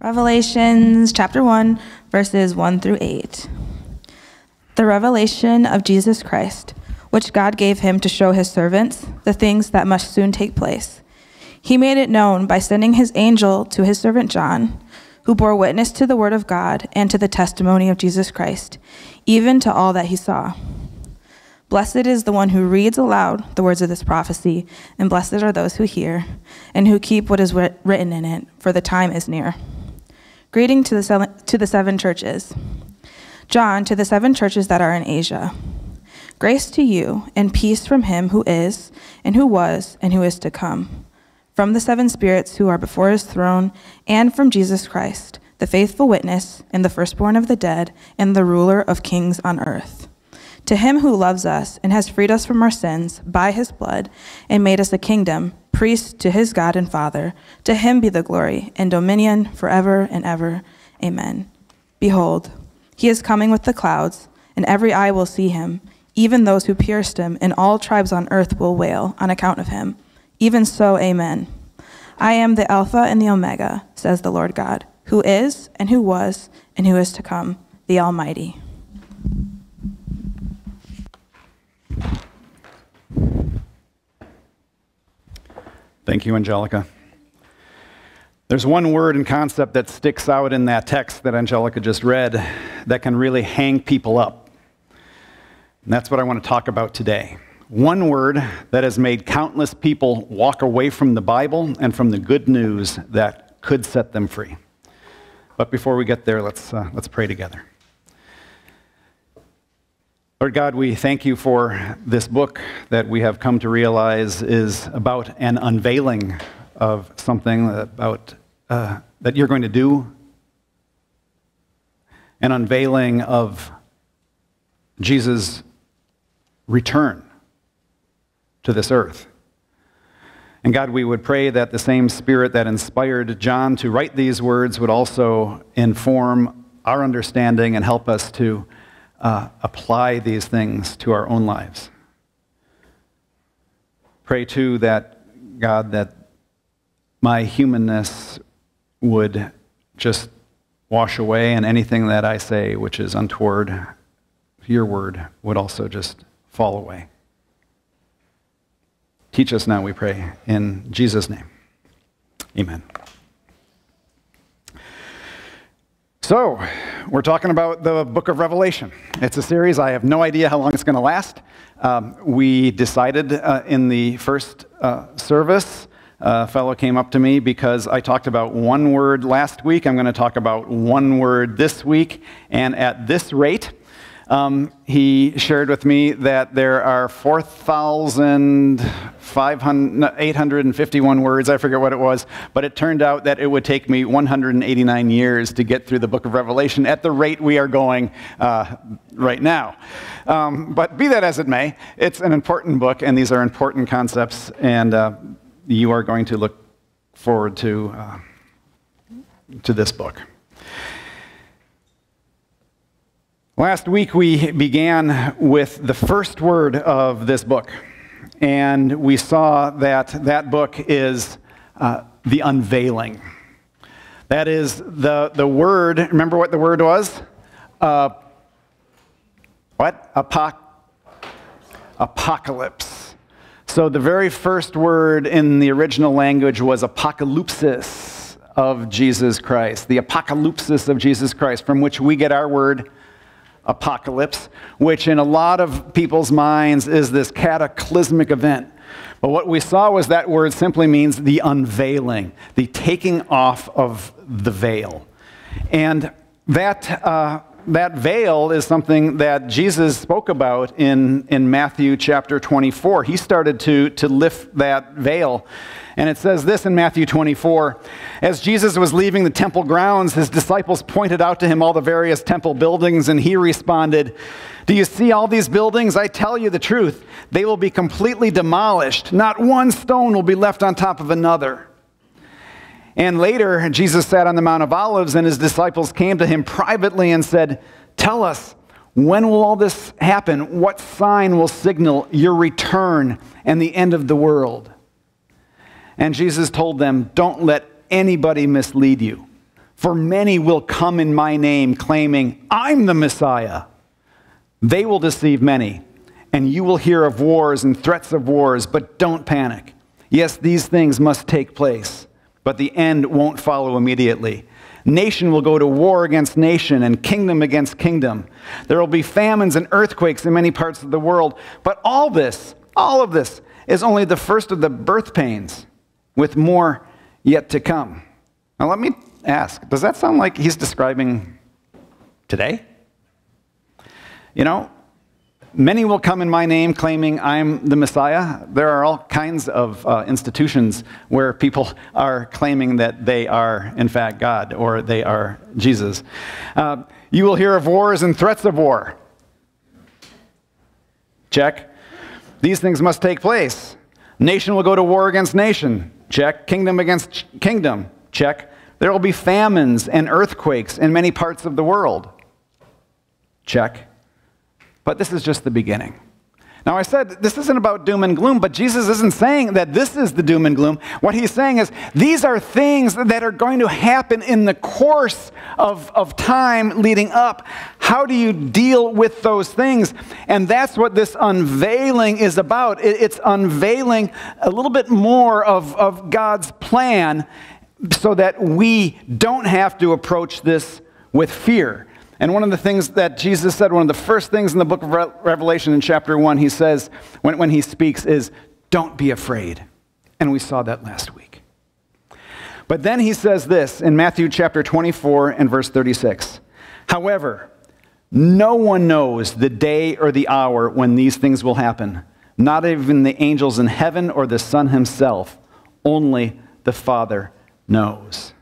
Revelations chapter 1, verses 1 through 8. The revelation of Jesus Christ, which God gave him to show his servants the things that must soon take place. He made it known by sending his angel to his servant John, who bore witness to the word of God and to the testimony of Jesus Christ, even to all that he saw. Blessed is the one who reads aloud the words of this prophecy, and blessed are those who hear and who keep what is written in it, for the time is near. Greeting to the, seven, to the seven churches. John, to the seven churches that are in Asia. Grace to you and peace from him who is, and who was, and who is to come, from the seven spirits who are before his throne, and from Jesus Christ, the faithful witness, and the firstborn of the dead, and the ruler of kings on earth to him who loves us and has freed us from our sins by his blood and made us a kingdom, priests to his God and Father, to him be the glory and dominion forever and ever. Amen. Behold, he is coming with the clouds, and every eye will see him, even those who pierced him, and all tribes on earth will wail on account of him. Even so, amen. I am the Alpha and the Omega, says the Lord God, who is, and who was, and who is to come, the Almighty. Thank you, Angelica. There's one word and concept that sticks out in that text that Angelica just read that can really hang people up. And that's what I want to talk about today. One word that has made countless people walk away from the Bible and from the good news that could set them free. But before we get there, let's, uh, let's pray together. Lord God, we thank you for this book that we have come to realize is about an unveiling of something about uh, that you're going to do, an unveiling of Jesus' return to this earth. And God, we would pray that the same spirit that inspired John to write these words would also inform our understanding and help us to uh, apply these things to our own lives. Pray too that, God, that my humanness would just wash away, and anything that I say which is untoward, your word would also just fall away. Teach us now, we pray, in Jesus' name. Amen. So, we're talking about the book of Revelation. It's a series. I have no idea how long it's going to last. Um, we decided uh, in the first uh, service, a fellow came up to me because I talked about one word last week. I'm going to talk about one word this week. And at this rate, um, he shared with me that there are 4,851 words, I forget what it was, but it turned out that it would take me 189 years to get through the book of Revelation at the rate we are going uh, right now. Um, but be that as it may, it's an important book, and these are important concepts, and uh, you are going to look forward to, uh, to this book. Last week we began with the first word of this book, and we saw that that book is uh, the unveiling. That is the, the word, remember what the word was? Uh, what? Apoc- apocalypse. So the very first word in the original language was apocalypsis of Jesus Christ, the apocalypsis of Jesus Christ, from which we get our word apocalypse, which in a lot of people's minds is this cataclysmic event. But what we saw was that word simply means the unveiling, the taking off of the veil. And that, uh, that veil is something that Jesus spoke about in, in Matthew chapter 24. He started to, to lift that veil. And it says this in Matthew 24 As Jesus was leaving the temple grounds, his disciples pointed out to him all the various temple buildings, and he responded, Do you see all these buildings? I tell you the truth. They will be completely demolished. Not one stone will be left on top of another. And later, Jesus sat on the Mount of Olives, and his disciples came to him privately and said, Tell us, when will all this happen? What sign will signal your return and the end of the world? And Jesus told them, Don't let anybody mislead you. For many will come in my name, claiming, I'm the Messiah. They will deceive many, and you will hear of wars and threats of wars, but don't panic. Yes, these things must take place, but the end won't follow immediately. Nation will go to war against nation and kingdom against kingdom. There will be famines and earthquakes in many parts of the world. But all this, all of this, is only the first of the birth pains, with more yet to come. Now, let me ask does that sound like he's describing today? You know, Many will come in my name claiming I'm the Messiah. There are all kinds of uh, institutions where people are claiming that they are, in fact, God or they are Jesus. Uh, you will hear of wars and threats of war. Check. These things must take place. Nation will go to war against nation. Check. Kingdom against kingdom. Check. There will be famines and earthquakes in many parts of the world. Check. But this is just the beginning. Now, I said this isn't about doom and gloom, but Jesus isn't saying that this is the doom and gloom. What he's saying is these are things that are going to happen in the course of, of time leading up. How do you deal with those things? And that's what this unveiling is about. It, it's unveiling a little bit more of, of God's plan so that we don't have to approach this with fear. And one of the things that Jesus said, one of the first things in the book of Revelation in chapter 1, he says, when, when he speaks, is, Don't be afraid. And we saw that last week. But then he says this in Matthew chapter 24 and verse 36 However, no one knows the day or the hour when these things will happen, not even the angels in heaven or the Son himself, only the Father knows.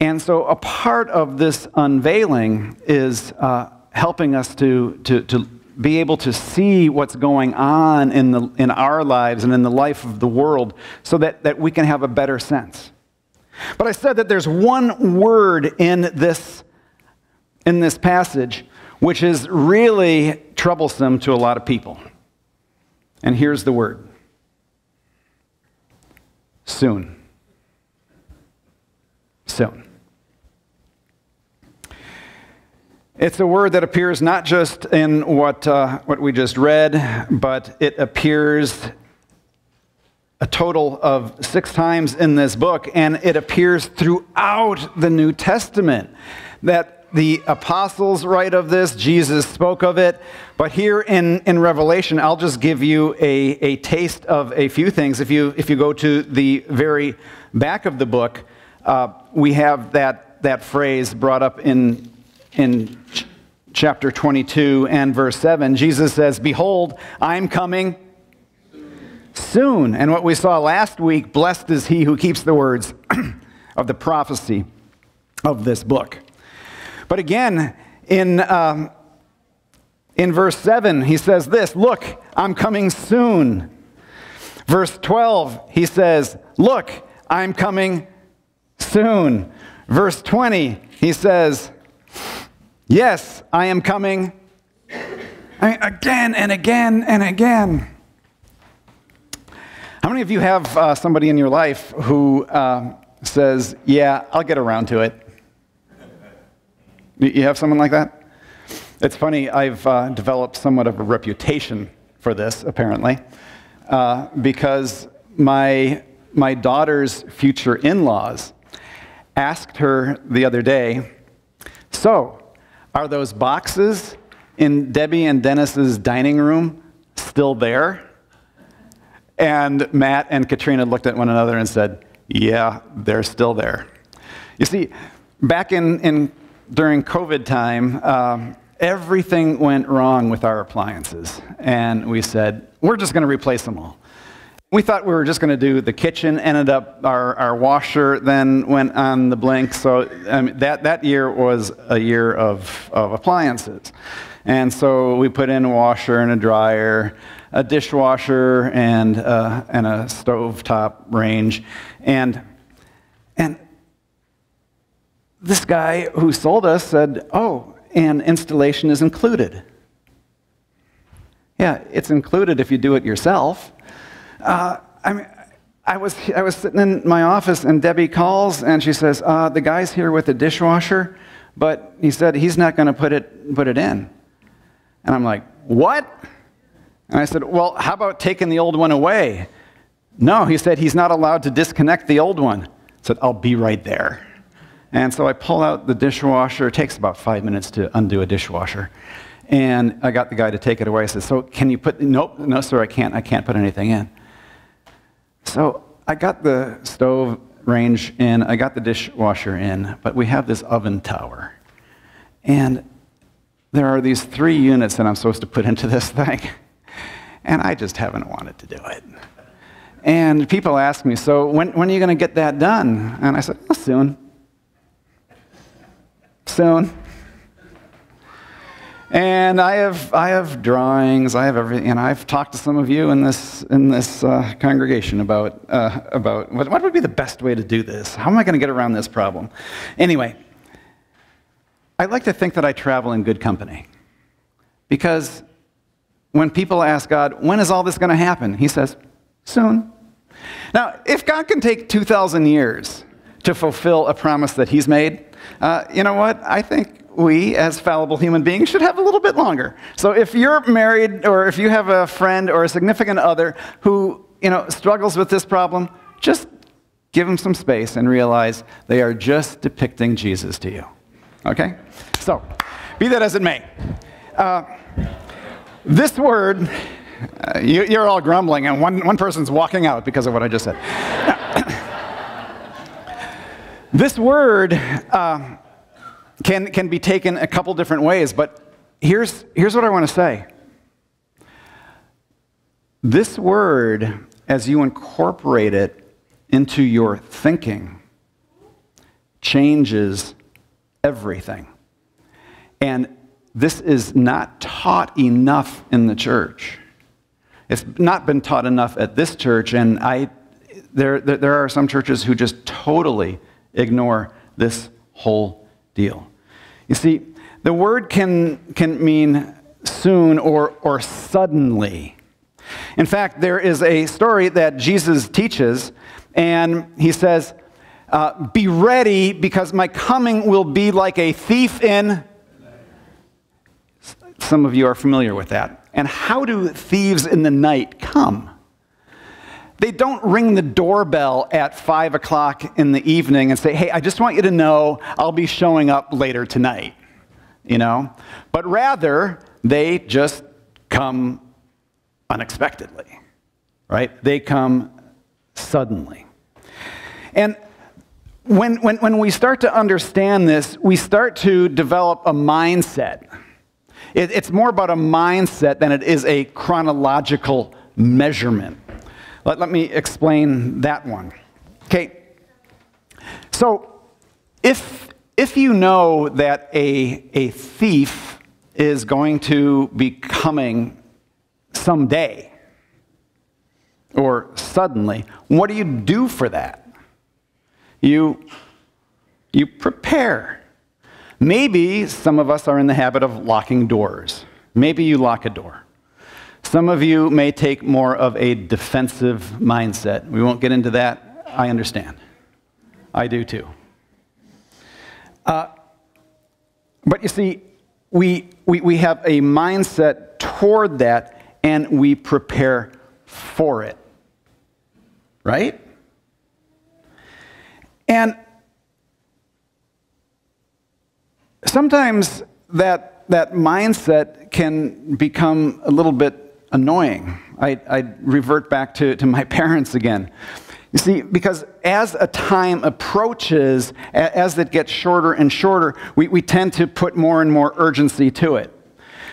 And so, a part of this unveiling is uh, helping us to, to, to be able to see what's going on in, the, in our lives and in the life of the world so that, that we can have a better sense. But I said that there's one word in this, in this passage which is really troublesome to a lot of people. And here's the word soon. Soon. It's a word that appears not just in what, uh, what we just read, but it appears a total of six times in this book, and it appears throughout the New Testament. That the apostles write of this, Jesus spoke of it, but here in, in Revelation, I'll just give you a, a taste of a few things. If you, if you go to the very back of the book, uh, we have that, that phrase brought up in in chapter 22 and verse 7, Jesus says, Behold, I'm coming soon. And what we saw last week, blessed is he who keeps the words of the prophecy of this book. But again, in, um, in verse 7, he says this Look, I'm coming soon. Verse 12, he says, Look, I'm coming soon. Verse 20, he says, Yes, I am coming again and again and again. How many of you have uh, somebody in your life who uh, says, Yeah, I'll get around to it? You have someone like that? It's funny, I've uh, developed somewhat of a reputation for this, apparently, uh, because my, my daughter's future in laws asked her the other day, So, are those boxes in Debbie and Dennis's dining room still there? And Matt and Katrina looked at one another and said, Yeah, they're still there. You see, back in, in during COVID time, um, everything went wrong with our appliances. And we said, We're just going to replace them all. We thought we were just going to do the kitchen, ended up our, our washer then went on the blink. So mean, that, that year was a year of, of appliances. And so we put in a washer and a dryer, a dishwasher, and, uh, and a stove top range. And, and this guy who sold us said, Oh, and installation is included. Yeah, it's included if you do it yourself. Uh, I mean, I was, I was sitting in my office, and Debbie calls, and she says, uh, The guy's here with the dishwasher, but he said he's not going to put it, put it in. And I'm like, What? And I said, Well, how about taking the old one away? No, he said he's not allowed to disconnect the old one. I said, I'll be right there. And so I pull out the dishwasher. It takes about five minutes to undo a dishwasher. And I got the guy to take it away. I said, So can you put, nope, no, sir, I can't. I can't put anything in. So I got the stove range in, I got the dishwasher in, but we have this oven tower. And there are these three units that I'm supposed to put into this thing. And I just haven't wanted to do it. And people ask me, so when, when are you going to get that done? And I said, well, soon. Soon. And I have, I have drawings, I have everything, and I've talked to some of you in this, in this uh, congregation about, uh, about what, what would be the best way to do this? How am I going to get around this problem? Anyway, I like to think that I travel in good company. Because when people ask God, when is all this going to happen? He says, soon. Now, if God can take 2,000 years to fulfill a promise that He's made, uh, you know what? I think we, as fallible human beings, should have a little bit longer. So if you're married or if you have a friend or a significant other who, you know, struggles with this problem, just give them some space and realize they are just depicting Jesus to you. Okay? So, be that as it may. Uh, this word, uh, you, are all grumbling, and one, one person's walking out because of what I just said. this word, uh, can, can be taken a couple different ways, but here's, here's what I want to say. This word, as you incorporate it into your thinking, changes everything. And this is not taught enough in the church. It's not been taught enough at this church, and I, there, there are some churches who just totally ignore this whole deal. You see, the word can, can mean soon or, or suddenly. In fact, there is a story that Jesus teaches, and he says, uh, Be ready because my coming will be like a thief in. Some of you are familiar with that. And how do thieves in the night come? They don't ring the doorbell at 5 o'clock in the evening and say, hey, I just want you to know I'll be showing up later tonight, you know? But rather, they just come unexpectedly, right? They come suddenly. And when, when, when we start to understand this, we start to develop a mindset. It, it's more about a mindset than it is a chronological measurement. Let, let me explain that one. Okay, so if, if you know that a, a thief is going to be coming someday or suddenly, what do you do for that? You, you prepare. Maybe some of us are in the habit of locking doors. Maybe you lock a door. Some of you may take more of a defensive mindset. We won't get into that. I understand. I do too. Uh, but you see, we, we, we have a mindset toward that and we prepare for it. Right? And sometimes that, that mindset can become a little bit annoying. I, I revert back to, to my parents again. You see, because as a time approaches, as it gets shorter and shorter, we, we tend to put more and more urgency to it.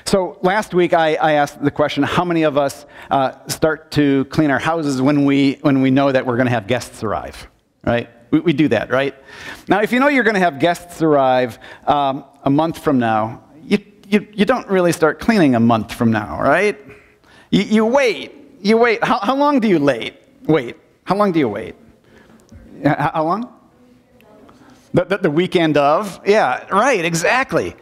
So last week I, I asked the question how many of us uh, start to clean our houses when we, when we know that we're going to have guests arrive? Right? We, we, do that, right? Now, if you know you're going to have guests arrive um, a month from now, you, you, you don't really start cleaning a month from now, right? You, you wait. You wait. How, how long do you wait? Wait. How long do you wait? How, how long? The, the, the weekend of? Yeah, right, exactly.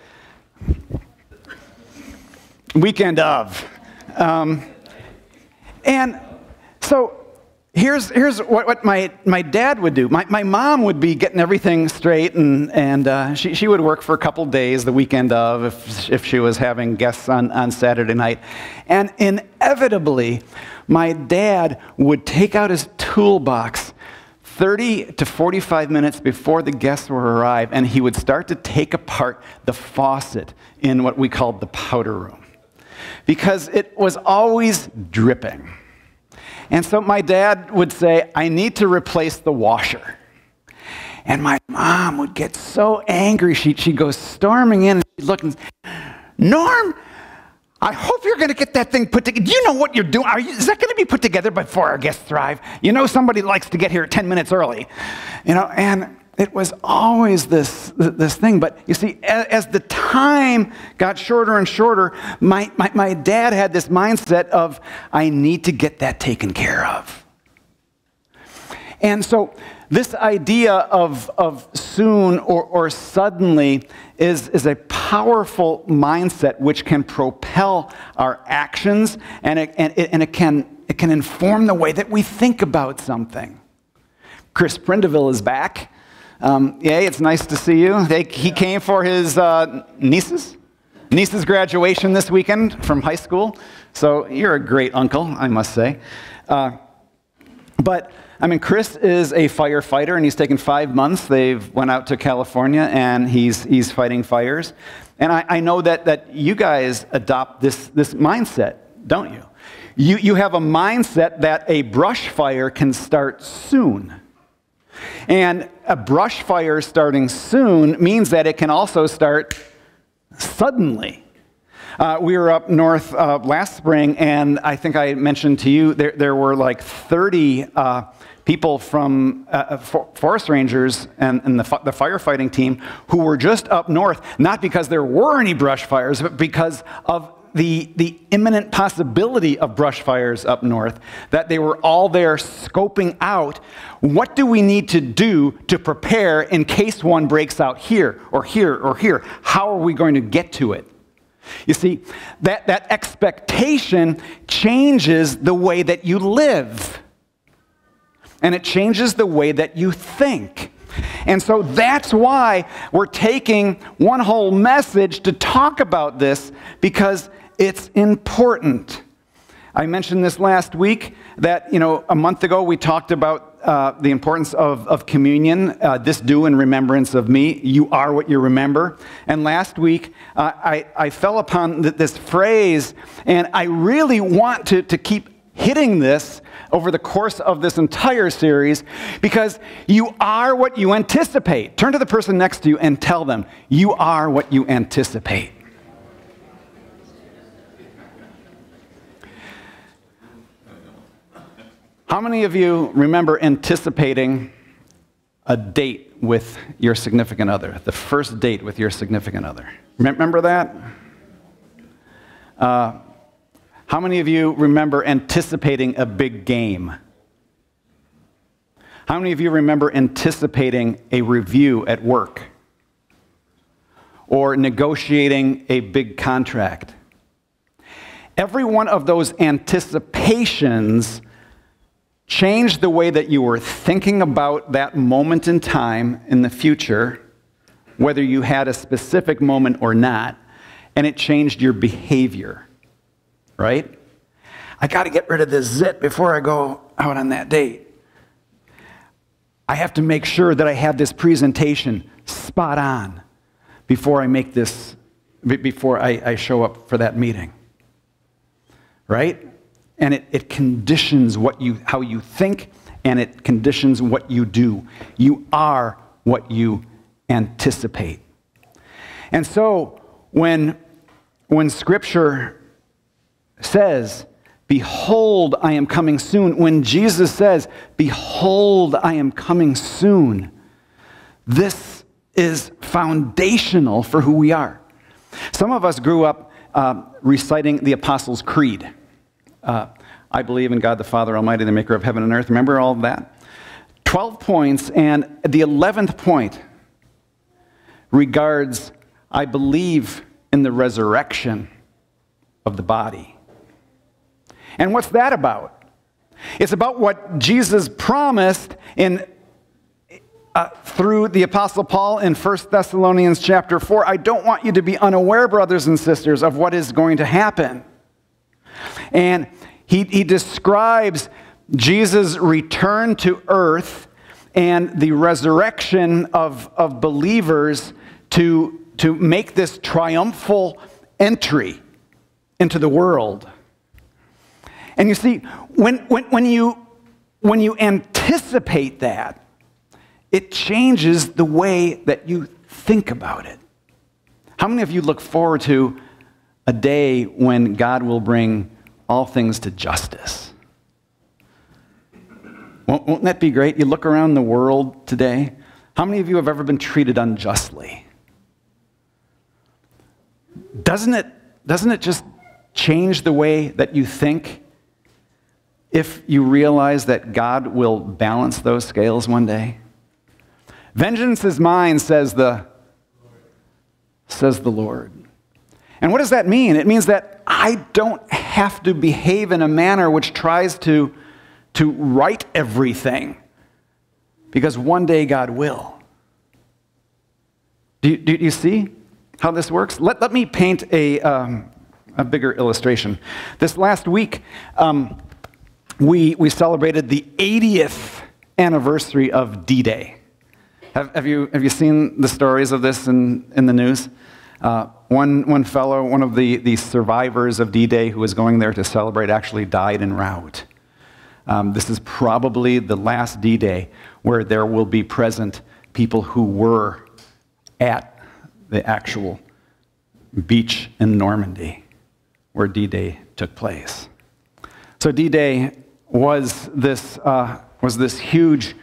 Weekend of. Um, and so here's, here's what, what my, my dad would do. My, my mom would be getting everything straight, and, and uh, she, she would work for a couple days the weekend of if, if she was having guests on, on Saturday night. And inevitably, my dad would take out his toolbox 30 to 45 minutes before the guests would arrive, and he would start to take apart the faucet in what we called the powder room because it was always dripping. And so my dad would say, I need to replace the washer. And my mom would get so angry. She'd, she'd go storming in and she'd look and Norm, I hope you're going to get that thing put together. Do you know what you're doing? You, is that going to be put together before our guests arrive? You know somebody likes to get here 10 minutes early. You know, and it was always this, this thing. But you see, as, as the time got shorter and shorter, my, my, my dad had this mindset of, I need to get that taken care of. And so, this idea of, of soon or, or suddenly is, is a powerful mindset which can propel our actions and it, and it, and it, can, it can inform the way that we think about something. Chris Prindiville is back. Um, yay, it's nice to see you. They, he came for his uh, niece's, niece's graduation this weekend from high school. So you're a great uncle, I must say. Uh, but I mean, Chris is a firefighter, and he's taken five months. They've went out to California, and he's, he's fighting fires. And I, I know that, that you guys adopt this, this mindset, don't you? you? You have a mindset that a brush fire can start soon. And a brush fire starting soon means that it can also start suddenly. Uh, we were up north uh, last spring, and I think I mentioned to you there, there were like 30 uh, people from uh, uh, forest rangers and, and the, the, firefighting team who were just up north, not because there were any brush fires, but because of the, the imminent possibility of brush fires up north, that they were all there scoping out what do we need to do to prepare in case one breaks out here or here or here? How are we going to get to it? You see, that, that expectation changes the way that you live, and it changes the way that you think. And so that's why we're taking one whole message to talk about this because it's important. I mentioned this last week that, you know, a month ago we talked about uh, the importance of, of communion. Uh, this do in remembrance of me. You are what you remember. And last week uh, I, I fell upon th- this phrase, and I really want to, to keep hitting this over the course of this entire series because you are what you anticipate. Turn to the person next to you and tell them, you are what you anticipate. How many of you remember anticipating a date with your significant other? The first date with your significant other? Remember that? Uh, how many of you remember anticipating a big game? How many of you remember anticipating a review at work? Or negotiating a big contract? Every one of those anticipations changed the way that you were thinking about that moment in time in the future, whether you had a specific moment or not, and it changed your behavior, right? I got to get rid of this zit before I go out on that date. I have to make sure that I have this presentation spot on before I make this, before I, I show up for that meeting. Right? And it, it conditions what you, how you think and it conditions what you do. You are what you anticipate. And so when, when Scripture says, Behold, I am coming soon, when Jesus says, Behold, I am coming soon, this is foundational for who we are. Some of us grew up uh, reciting the Apostles' Creed. Uh, I believe in God the Father Almighty, the maker of heaven and earth. Remember all of that? 12 points, and the 11th point regards, I believe in the resurrection of the body. And what's that about? It's about what Jesus promised in uh, through the apostle paul in 1 thessalonians chapter 4 i don't want you to be unaware brothers and sisters of what is going to happen and he, he describes jesus return to earth and the resurrection of, of believers to, to make this triumphal entry into the world and you see when, when, when you when you anticipate that it changes the way that you think about it. How many of you look forward to a day when God will bring all things to justice? Won't, won't, that be great? You look around the world today. How many of you have ever been treated unjustly? Doesn't it, doesn't it just change the way that you think if you realize that God will balance those scales one day? Vengeance is mine, says the, says the Lord. And what does that mean? It means that I don't have to behave in a manner which tries to, to right everything, because one day God will. Do you, do you see how this works? Let, let me paint a, um, a bigger illustration. This last week, um, we, we celebrated the 80th anniversary of D Day. Have, have, you, have you seen the stories of this in, in the news? Uh, one, one fellow, one of the, the survivors of D Day who was going there to celebrate, actually died en route. Um, this is probably the last D Day where there will be present people who were at the actual beach in Normandy where D Day took place. So D Day was this, uh, was this huge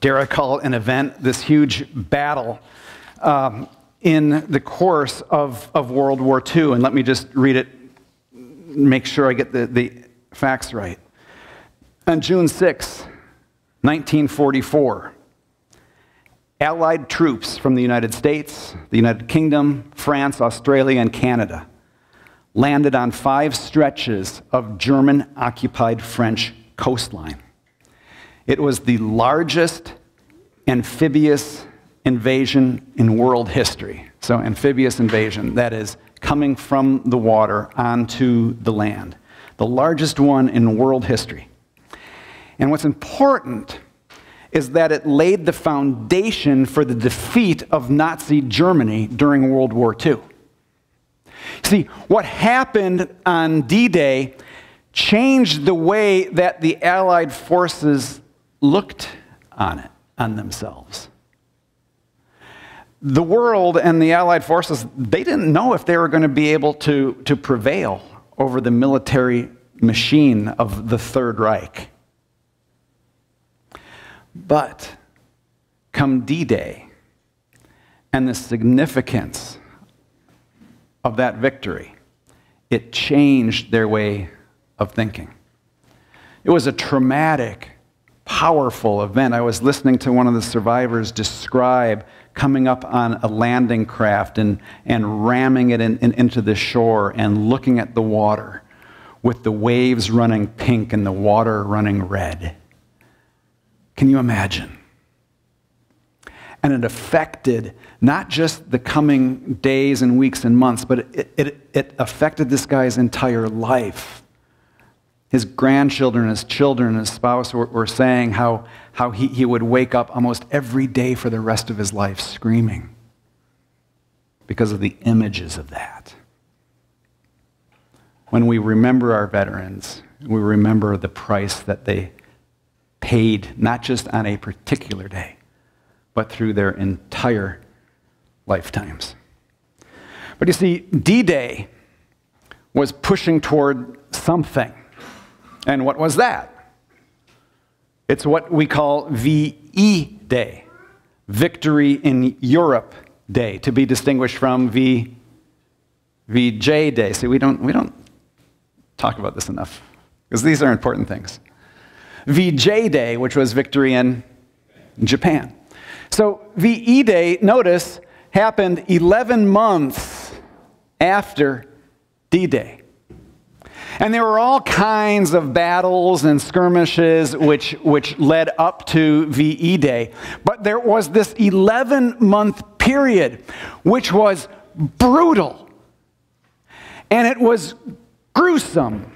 dare I call it an event, this huge battle um, in the course of, of World War II. And let me just read it, make sure I get the, the facts right. On June 6, 1944, Allied troops from the United States, the United Kingdom, France, Australia, and Canada landed on five stretches of German occupied French coastline. It was the largest amphibious invasion in world history. So, amphibious invasion, that is, coming from the water onto the land. The largest one in world history. And what's important is that it laid the foundation for the defeat of Nazi Germany during World War II. See, what happened on D Day changed the way that the Allied forces looked on it, on themselves. The world and the Allied forces, they didn't know if they were going to be able to, to prevail over the military machine of the Third Reich. But come D Day and the significance of that victory, it changed their way of thinking. It was a traumatic powerful event. I was listening to one of the survivors describe coming up on a landing craft and, and ramming it in, in, into the shore and looking at the water with the waves running pink and the water running red. Can you imagine? And it affected not just the coming days and weeks and months, but it, it, it affected this guy's entire life his grandchildren, his children, his spouse were, were saying how, how he, he would wake up almost every day for the rest of his life screaming because of the images of that. When we remember our veterans, we remember the price that they paid, not just on a particular day, but through their entire lifetimes. But you see, D Day was pushing toward something. And what was that? It's what we call VE Day, Victory in Europe Day, to be distinguished from v, VJ Day. See, we don't, we don't talk about this enough, because these are important things. VJ Day, which was victory in Japan. So VE Day, notice, happened 11 months after D Day. And there were all kinds of battles and skirmishes which, which led up to VE Day. But there was this 11 month period which was brutal. And it was gruesome.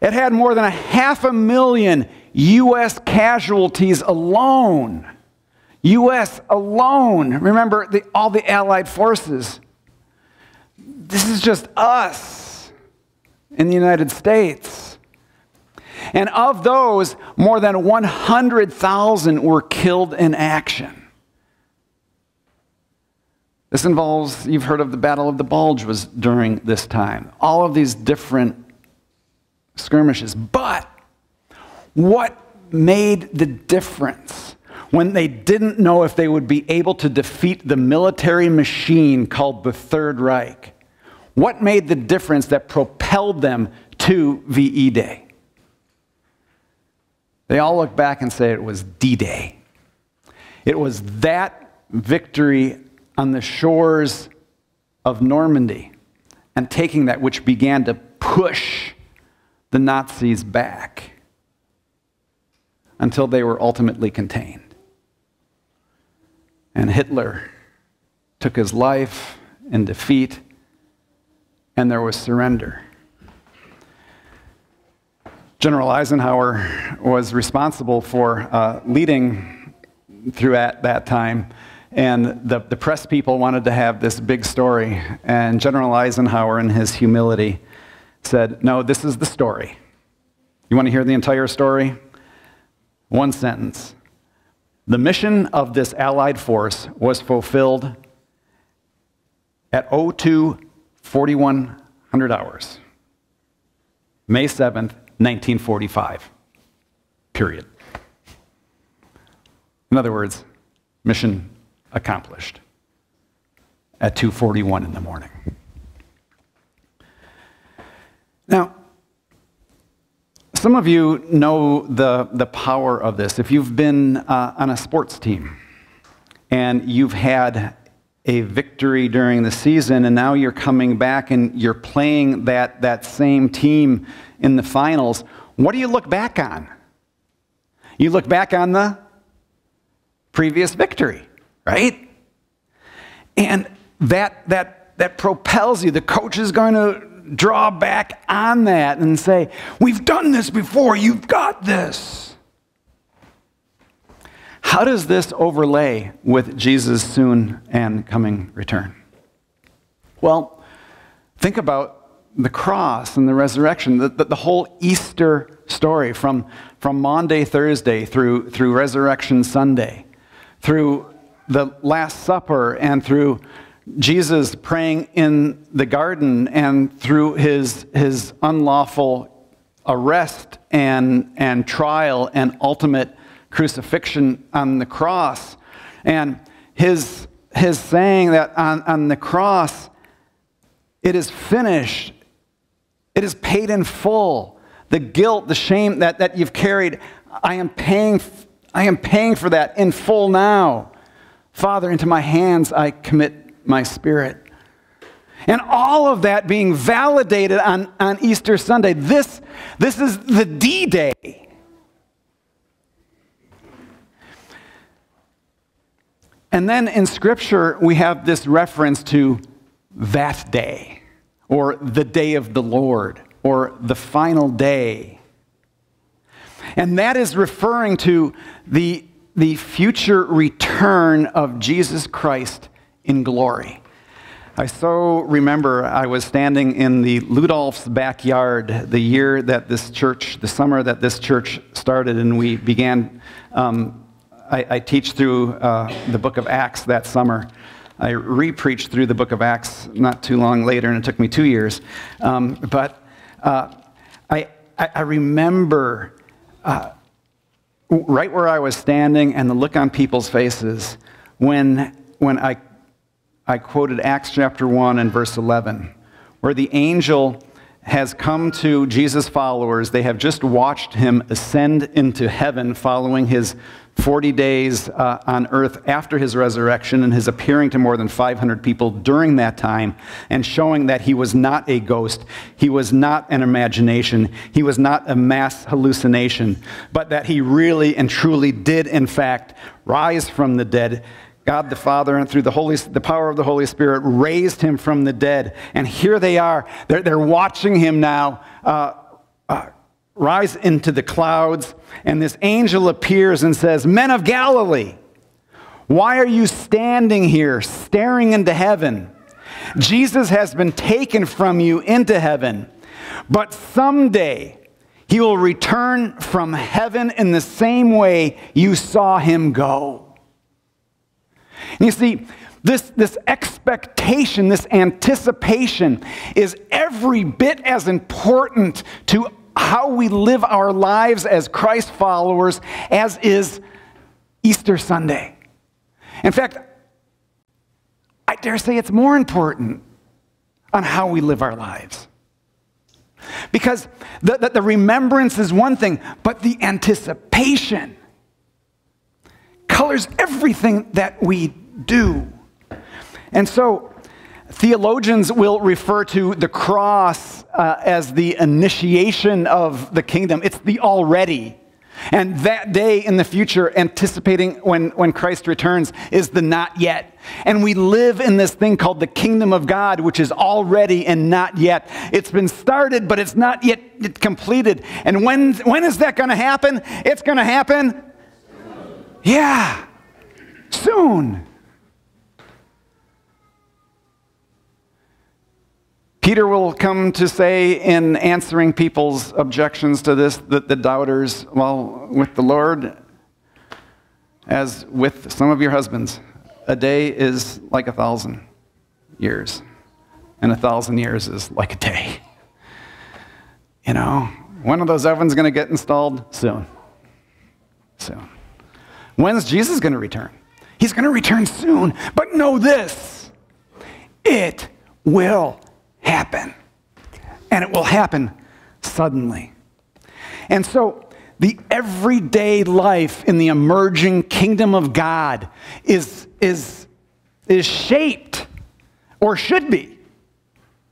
It had more than a half a million U.S. casualties alone. U.S. alone. Remember the, all the Allied forces. This is just us in the United States. And of those, more than 100,000 were killed in action. This involves, you've heard of the Battle of the Bulge was during this time. All of these different skirmishes. But what made the difference when they didn't know if they would be able to defeat the military machine called the Third Reich? What made the difference that propelled them to VE Day? They all look back and say it was D Day. It was that victory on the shores of Normandy and taking that which began to push the Nazis back until they were ultimately contained. And Hitler took his life in defeat, and there was surrender. General Eisenhower was responsible for uh, leading through at that time, and the, the press people wanted to have this big story. And General Eisenhower, in his humility, said, No, this is the story. You want to hear the entire story? One sentence. The mission of this Allied force was fulfilled at 02 4100 hours, May 7th, 1945. Period. In other words, mission accomplished at 2:41 in the morning. Now, some of you know the, the power of this. If you've been uh, on a sports team and you've had a victory during the season and now you're coming back and you're playing that, that same team in the finals, what do you look back on? You look back on the previous victory, right? And that, that, that propels you. The coach is going to draw back on that and say, We've done this before, you've got this. How does this overlay with Jesus' soon and coming return? Well, think about the cross and the resurrection, the, the, the, whole Easter story from, from Maundy, Thursday through, through Resurrection Sunday, through the Last Supper, and through Jesus praying in the garden and through his, his unlawful arrest and, and trial and ultimate crucifixion on the cross. And his, his saying that on, on the cross, it is finished, it is paid in full. The guilt, the shame that, that you've carried, I am, paying, I am paying for that in full now. Father, into my hands I commit my spirit. And all of that being validated on, on Easter Sunday. This, this is the D Day. And then in Scripture, we have this reference to that day, or the day of the Lord, or the final day. And that is referring to the, the future return of Jesus Christ in glory. I so remember I was standing in the Ludolf's backyard the year that this church, the summer that this church started, and we began. Um, I, I, teach through uh, the book of Acts that summer. I re-preached through the book of Acts not too long later, and it took me two years. Um, but uh, I, I, remember uh, right where I was standing and the look on people's faces when, when I I quoted Acts chapter 1 and verse 11, where the angel has come to Jesus' followers. They have just watched him ascend into heaven following his 40 days uh, on earth after his resurrection and his appearing to more than 500 people during that time and showing that he was not a ghost, he was not an imagination, he was not a mass hallucination, but that he really and truly did, in fact, rise from the dead. God the Father, and through the, Holy, the power of the Holy Spirit, raised him from the dead. And here they are. They're, they're watching him now. Uh, uh, rise into the clouds, and this angel appears and says, Men of Galilee, why are you standing here staring into heaven? Jesus has been taken from you into heaven, but someday he will return from heaven in the same way you saw him go. And you see, this, this expectation, this anticipation is every bit as important to how we live our lives as Christ followers as is Easter Sunday. In fact, I dare say it's more important on how we live our lives. Because the, the, the, remembrance is one thing, but the anticipation colors everything that we do. And so, theologians will refer to the cross uh, as the initiation of the kingdom, it's the already. And that day in the future, anticipating when, when Christ returns, is the not yet. And we live in this thing called the kingdom of God, which is already and not yet. It's been started, but it's not yet completed. And when, when is that going to happen? It's going to happen. Yeah, soon. Peter will come to say in answering people's objections to this that the doubters, well, with the Lord, as with some of your husbands, a day is like a thousand years, and a thousand years is like a day. You know, one of those ovens going to get installed soon. Soon. When's Jesus going to return? He's going to return soon. But know this it will happen. And it will happen suddenly. And so, the everyday life in the emerging kingdom of God is, is, is shaped, or should be.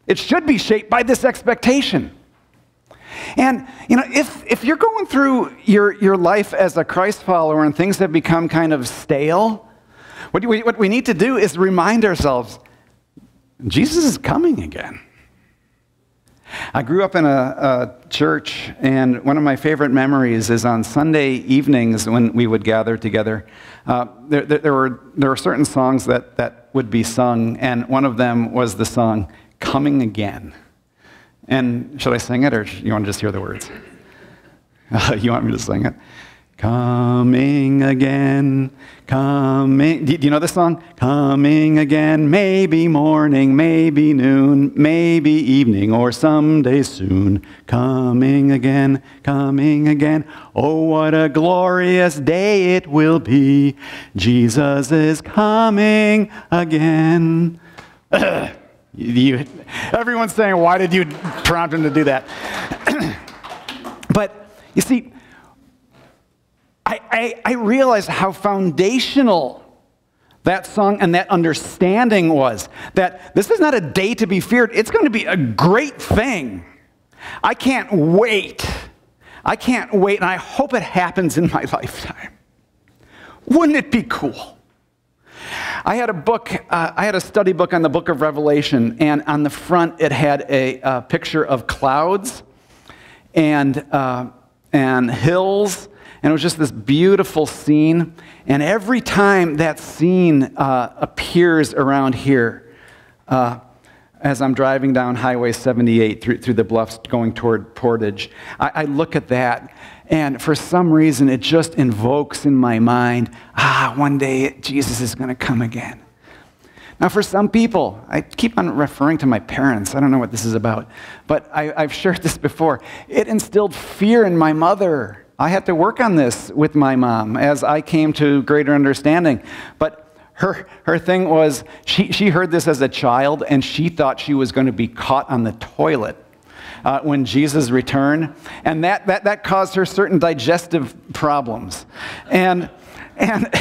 It should be shaped by this expectation. And, you know, if, if you're going through your, your life as a Christ follower and things have become kind of stale, what we, what we need to do is remind ourselves Jesus is coming again. I grew up in a, a, church, and one of my favorite memories is on Sunday evenings when we would gather together. Uh, there, there, there, were, there were certain songs that, that would be sung, and one of them was the song Coming Again. And should I sing it, or you want to just hear the words? Uh, you want me to sing it? Coming again, coming. Do you know this song? Coming again, maybe morning, maybe noon, maybe evening, or someday soon. Coming again, coming again. Oh, what a glorious day it will be. Jesus is coming again. you, everyone's saying, why did you prompt him to do that? but you see, I, I, I realized how foundational that song and that understanding was that this is not a day to be feared, it's going to be a great thing. I can't wait. I can't wait, and I hope it happens in my lifetime. Wouldn't it be cool? I had a book, uh, I had a study book on the book of Revelation, and on the front it had a, a picture of clouds and, uh, and hills and it was just this beautiful scene. And every time that scene uh, appears around here, uh, as I'm driving down Highway 78 through, through the bluffs going toward Portage, I, I look at that, and for some reason, it just invokes in my mind ah, one day Jesus is going to come again. Now, for some people, I keep on referring to my parents. I don't know what this is about, but I, have shared this before. It instilled fear in my mother. I had to work on this with my mom as I came to greater understanding. But her, her thing was she, she heard this as a child and she thought she was going to be caught on the toilet. uh, when Jesus returned, and that, that, that caused her certain digestive problems. And, and,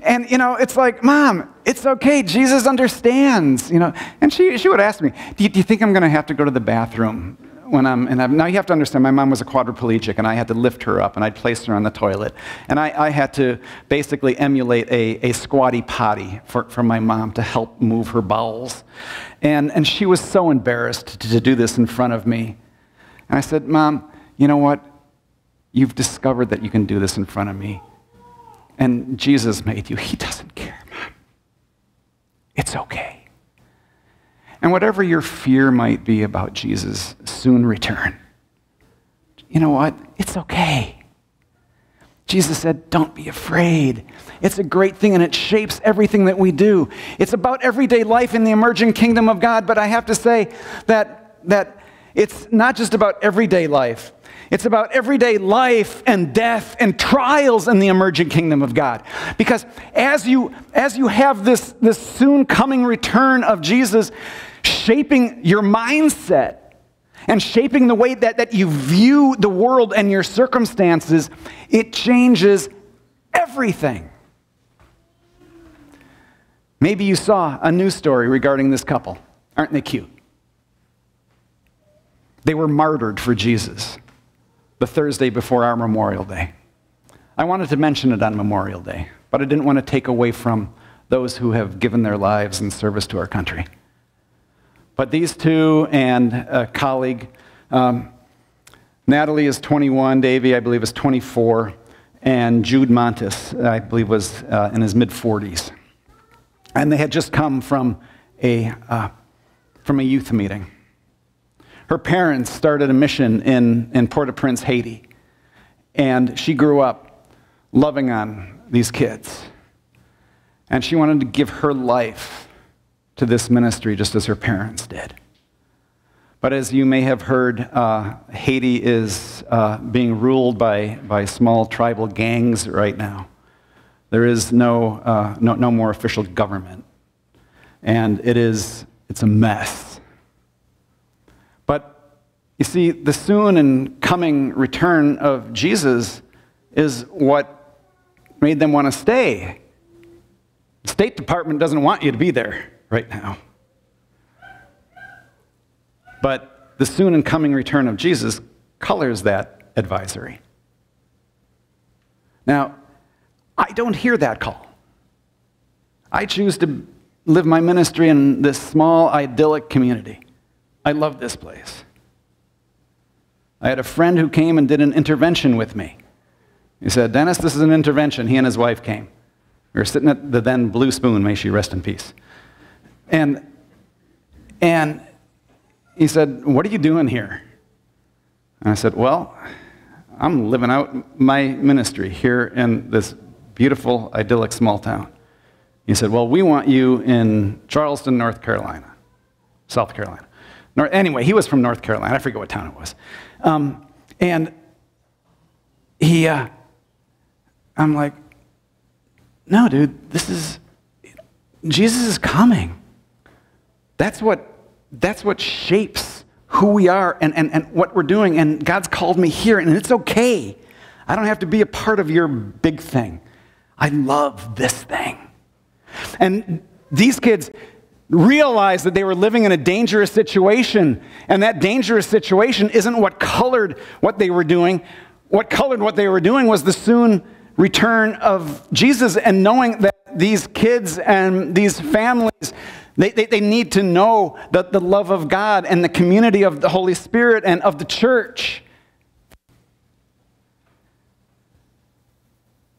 and, you know, it's like, Mom, it's okay. Jesus understands, you know. And she, she would ask me, do you, do you think I'm going to have to go to the bathroom? When I'm, and I'm, now you have to understand, my mom was a quadriplegic, and I had to lift her up, and I'd place her on the toilet. And I, I had to basically emulate a, a squatty potty for, for my mom to help move her bowels. And, and she was so embarrassed to, to do this in front of me. And I said, Mom, you know what? You've discovered that you can do this in front of me. And Jesus made you. He doesn't care, Mom. It's okay. And whatever your fear might be about Jesus' soon return, you know what? It's okay. Jesus said, Don't be afraid. It's a great thing and it shapes everything that we do. It's about everyday life in the emerging kingdom of God, but I have to say that, that it's not just about everyday life. It's about everyday life and death and trials in the emerging kingdom of God. Because as you, as you have this, this soon coming return of Jesus, shaping your mindset and shaping the way that, that you view the world and your circumstances, it changes everything. Maybe you saw a news story regarding this couple. Aren't they cute? They were martyred for Jesus the Thursday before our Memorial Day. I wanted to mention it on Memorial Day, but I didn't want to take away from those who have given their lives in service to our country. But these two and a colleague, um, Natalie is 21, Davy, I believe, is 24, and Jude Montis, I believe, was uh, in his mid 40s. And they had just come from a, uh, from a youth meeting. Her parents started a mission in, in Port au Prince, Haiti, and she grew up loving on these kids. And she wanted to give her life to this ministry just as her parents did. But as you may have heard, uh, Haiti is uh, being ruled by, by small tribal gangs right now. There is no, uh, no, no more official government. And it is, it's a mess. But you see, the soon and coming return of Jesus is what made them want to stay. The State Department doesn't want you to be there right now. But the soon and coming return of Jesus colors that advisory. Now, I don't hear that call. I choose to live my ministry in this small, idyllic community. I love this place. I had a friend who came and did an intervention with me. He said, Dennis, this is an intervention. He and his wife came. We were sitting at the then Blue Spoon, may she rest in peace. And, and he said, What are you doing here? And I said, Well, I'm living out my ministry here in this beautiful, idyllic small town. He said, Well, we want you in Charleston, North Carolina, South Carolina. North, anyway, he was from North Carolina. I forget what town it was. Um, and he, uh, I'm like, No, dude, this is, Jesus is coming. That's what, that's what shapes who we are and, and, and what we're doing. And God's called me here, and it's okay. I don't have to be a part of your big thing. I love this thing. And these kids realized that they were living in a dangerous situation, and that dangerous situation isn't what colored what they were doing. What colored what they were doing was the soon return of Jesus and knowing that these kids and these families they, they, they need to know that the love of God and the community of the Holy Spirit and of the church.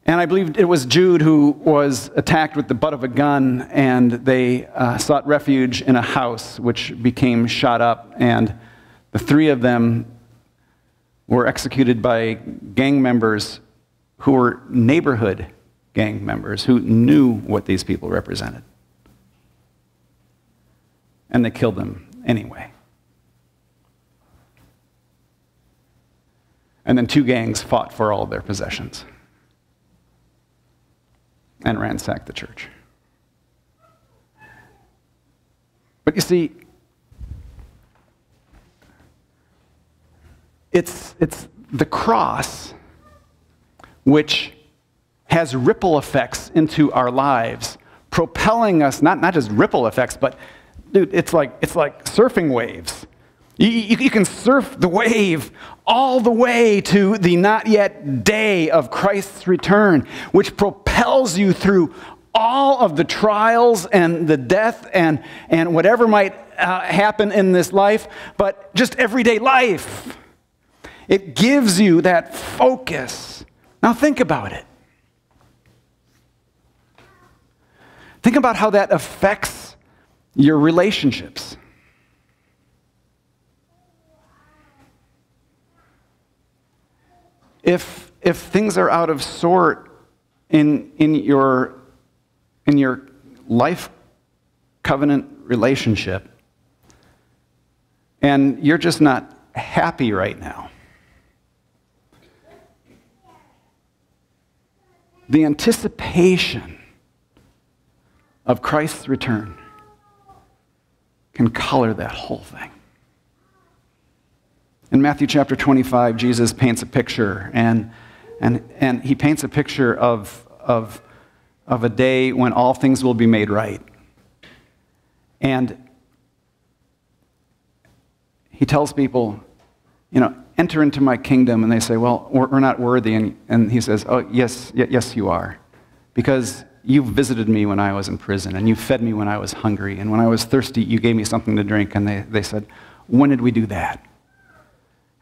And I believe it was Jude who was attacked with the butt of a gun, and they uh, sought refuge in a house which became shot up. And the three of them were executed by gang members who were neighborhood gang members who knew what these people represented and they killed them anyway. And then two gangs fought for all of their possessions and ransacked the church. But you see, it's, it's the cross which has ripple effects into our lives, propelling us, not, not just ripple effects, but dude, it's like, it's like surfing waves. You, you, you, can surf the wave all the way to the not yet day of Christ's return, which propels you through all of the trials and the death and, and whatever might uh, happen in this life, but just everyday life. It gives you that focus. Now, think about it. Think about how that affects your relationships. If, if things are out of sort in, in, your, in your life covenant relationship, and you're just not happy right now, the anticipation of Christ's return can color that whole thing. In Matthew chapter 25, Jesus paints a picture, and, and, and he paints a picture of, of, of a day when all things will be made right. And he tells people, you know, enter into my kingdom. And they say, well, we're, we're not worthy. And, and he says, oh, yes, yes, you are. Because you visited me when I was in prison, and you fed me when I was hungry, and when I was thirsty, you gave me something to drink. And they, they said, when did we do that?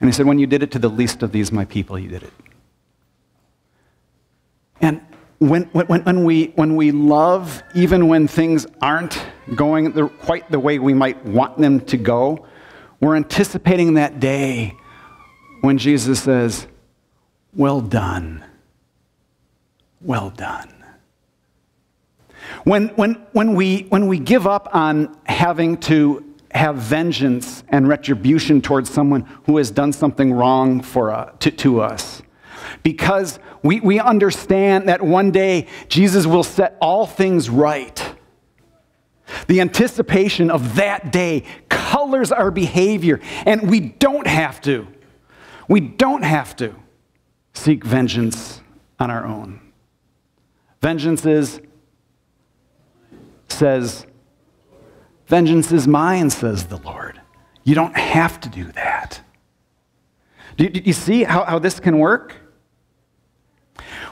And he said, When you did it to the least of these, my people, you did it. And when, when, when, we, when we love, even when things aren't going the, quite the way we might want them to go, we're anticipating that day when Jesus says, Well done. Well done. When, when, when, we, when we give up on having to have vengeance and retribution towards someone who has done something wrong for, uh, to, to us. Because we, we understand that one day Jesus will set all things right. The anticipation of that day colors our behavior, and we don't have to. We don't have to seek vengeance on our own. Vengeance is, says, Vengeance is mine, says the Lord. You don't have to do that. Do you, do you see how, how this can work?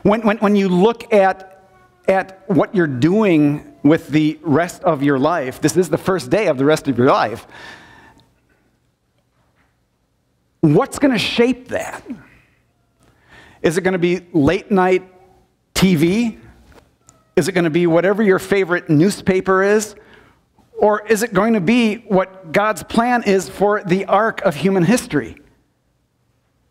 When, when, when you look at, at what you're doing with the rest of your life, this is the first day of the rest of your life. What's going to shape that? Is it going to be late night TV? Is it going to be whatever your favorite newspaper is? Or is it going to be what God's plan is for the arc of human history?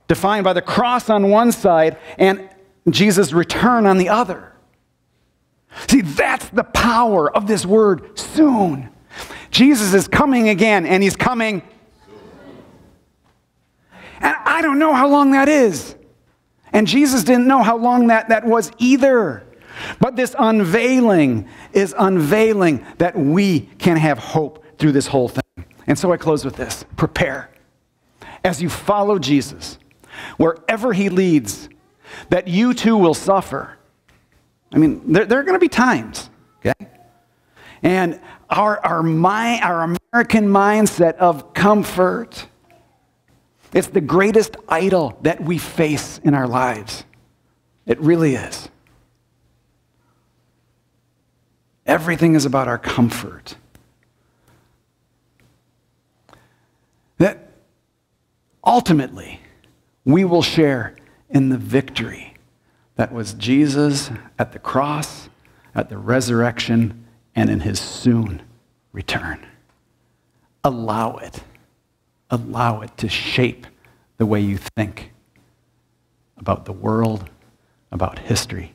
Defined by the cross on one side and Jesus' return on the other. See, that's the power of this word soon. Jesus is coming again, and he's coming. And I don't know how long that is. And Jesus didn't know how long that, that was either. But this unveiling is unveiling that we can have hope through this whole thing. And so I close with this prepare. As you follow Jesus, wherever he leads, that you too will suffer. I mean, there, there are going to be times, okay? And our, our, mind, our American mindset of comfort, it's the greatest idol that we face in our lives. It really is. Everything is about our comfort. That ultimately we will share in the victory that was Jesus at the cross, at the resurrection, and in his soon return. Allow it. Allow it to shape the way you think about the world, about history,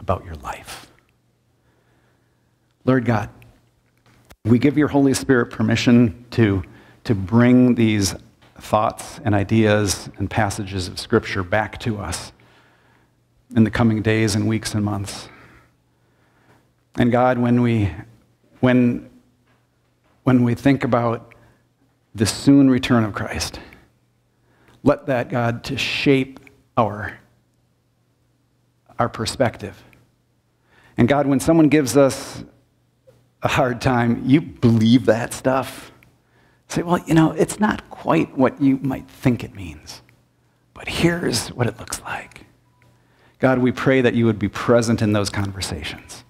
about your life. Lord God, we give your Holy Spirit permission to, to bring these thoughts and ideas and passages of Scripture back to us in the coming days and weeks and months. And God, when we, when, when we think about the soon return of Christ, let that, God, to shape our, our perspective. And God, when someone gives us a hard time, you believe that stuff. Say, well, you know, it's not quite what you might think it means, but here's what it looks like. God, we pray that you would be present in those conversations.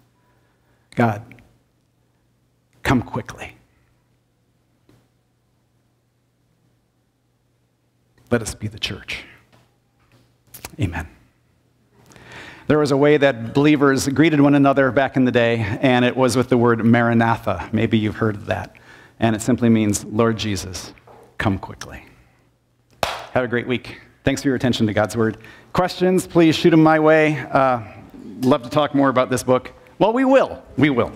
God, come quickly. Let us be the church. Amen. There was a way that believers greeted one another back in the day, and it was with the word Maranatha. Maybe you've heard that. And it simply means, Lord Jesus, come quickly. Have a great week. Thanks for your attention to God's Word. Questions, please shoot them my way. Uh, love to talk more about this book. Well, we will. We will.